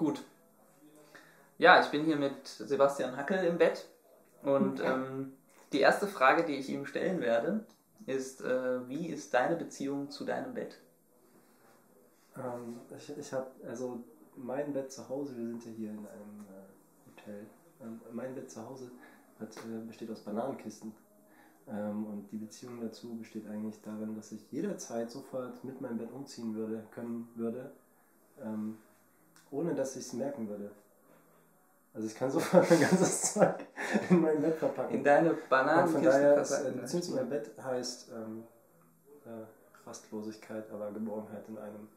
Gut. Ja, ich bin hier mit Sebastian Hackel im Bett und ähm, die erste Frage, die ich ihm stellen werde, ist, äh, wie ist deine Beziehung zu deinem Bett? Ähm, ich ich habe, also mein Bett zu Hause, wir sind ja hier in einem äh, Hotel, ähm, mein Bett zu Hause hat, äh, besteht aus Bananenkisten. Ähm, und die Beziehung dazu besteht eigentlich darin, dass ich jederzeit sofort mit meinem Bett umziehen würde, können würde, ähm, ohne dass ich es merken würde. Also ich kann sofort mein ganzes Zeug in mein Bett verpacken. In deine Und von daher äh, Beziehung zu meinem Bett heißt ähm, äh, Rastlosigkeit, aber Geborgenheit in einem.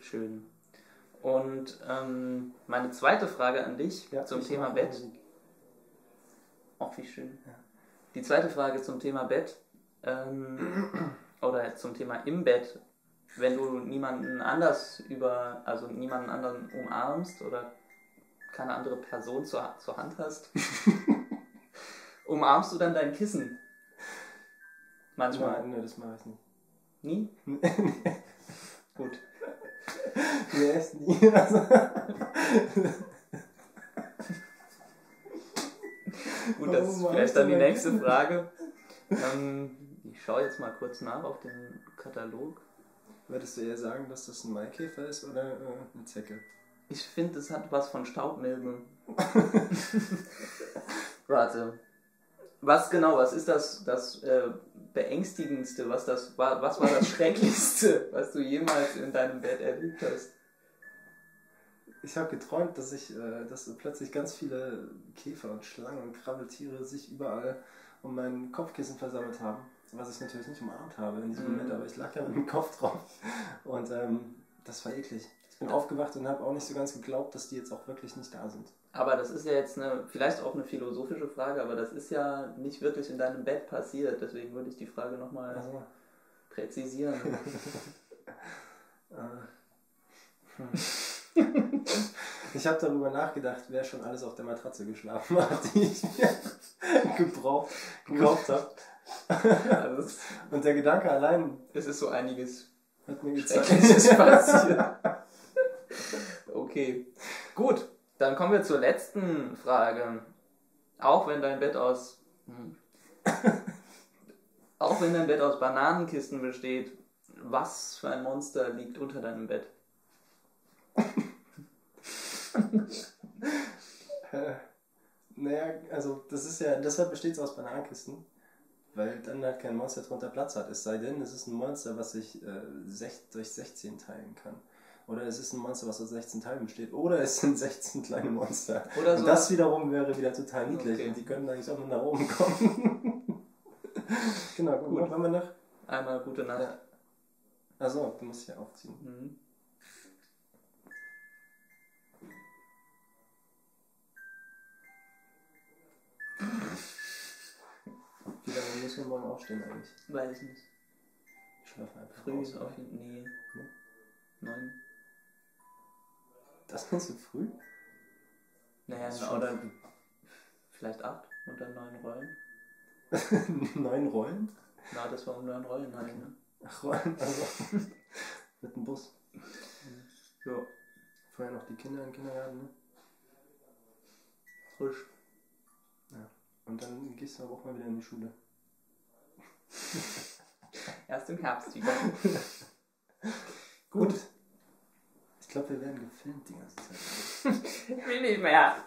Schön. Und ähm, meine zweite Frage an dich zum ich Thema Bett. Ach, wie schön. Ja. Die zweite Frage zum Thema Bett ähm, oder zum Thema im Bett. Wenn du niemanden anders über, also niemanden anderen umarmst oder keine andere Person zur, zur Hand hast, umarmst du dann dein Kissen? Manchmal. Nein, nee, das mache ich nicht. Nie? Gut. Nee, echt nie. Also, Gut, das ist vielleicht dann die nächste? Frage. Ähm, ich schaue jetzt mal kurz nach auf den Katalog. Würdest du eher sagen, dass das ein Maikäfer ist oder äh, eine Zecke? Ich finde, es hat was von Staubmilben. Warte. Was genau, was ist das, das äh, Beängstigendste, was, das war, was war das Schrecklichste, was du jemals in deinem Bett erlebt hast? Ich habe geträumt, dass ich, äh, dass plötzlich ganz viele Käfer und Schlangen und Krabbeltiere sich überall um mein Kopfkissen versammelt haben. Was ich natürlich nicht umarmt habe in diesem Mhm. Moment, aber ich lag ja mit dem Kopf drauf. Und ähm, das war eklig. Ich bin aufgewacht und habe auch nicht so ganz geglaubt, dass die jetzt auch wirklich nicht da sind. Aber das ist ja jetzt eine, vielleicht auch eine philosophische Frage, aber das ist ja nicht wirklich in deinem Bett passiert. Deswegen würde ich die Frage nochmal Also, präzisieren. äh, hm. Ich habe darüber nachgedacht, wer schon alles auf der Matratze geschlafen hat, die ich mir gebraucht, gekauft habe. Also Und der Gedanke allein es ist so einiges hat mir Schreckliches gezeigt. passiert. Okay, gut. Dann kommen wir zur letzten Frage. Auch wenn dein Bett aus. Hm. Auch wenn dein Bett aus Bananenkisten besteht, was für ein Monster liegt unter deinem Bett? Äh, naja, also das ist ja, deshalb besteht es aus Bananenkisten, weil dann halt kein Monster drunter Platz hat. Es sei denn, es ist ein Monster, was sich äh, sech, durch 16 teilen kann. Oder es ist ein Monster, was aus 16 Teilen besteht. Oder es sind 16 kleine Monster. Oder so. Und das wiederum wäre wieder total niedlich. Okay. Und die können eigentlich auch nur nach oben kommen. genau, gut. Wollen wir noch? Einmal gute Nacht. Ja. Achso, du musst ja aufziehen. Mhm. Müssen wir morgen aufstehen eigentlich? Weiß ich nicht. Ich schlafe einfach Früh aus, auf jeden Nee. Nee. Neun. Das findest du früh? Naja, Das oder früh. vielleicht acht und dann neun Rollen. Neun Rollen? Na, das war um neun Rollen halt, ne? Ach, Rollen, also mit dem Bus. Ja. Vorher noch die Kinder im Kindergarten, ne? Frisch. Und dann gehst du aber auch mal wieder in die Schule. Erst im Herbst wieder. Gut. Ich glaube, wir werden gefilmt die ganze Zeit. Ich will nicht mehr.